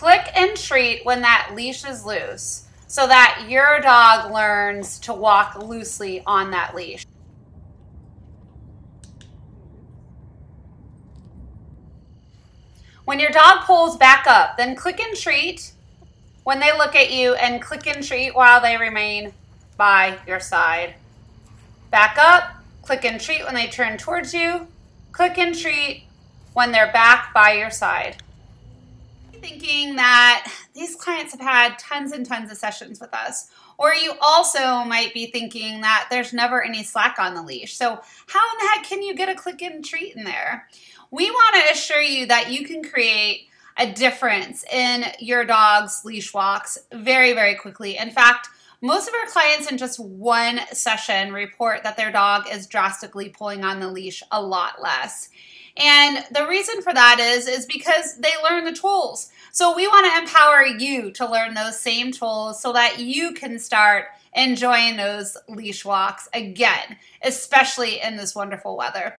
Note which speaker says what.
Speaker 1: click and treat when that leash is loose so that your dog learns to walk loosely on that leash. When your dog pulls back up, then click and treat when they look at you and click and treat while they remain by your side. Back up, click and treat when they turn towards you, click and treat when they're back by your side. Thinking that these clients have had tons and tons of sessions with us. Or you also might be thinking that there's never any slack on the leash. So, how in the heck can you get a click and treat in there? We want to assure you that you can create a difference in your dog's leash walks very, very quickly. In fact, most of our clients in just one session report that their dog is drastically pulling on the leash a lot less. And the reason for that is is because they learn the tools. So we want to empower you to learn those same tools so that you can start enjoying those leash walks again, especially in this wonderful weather.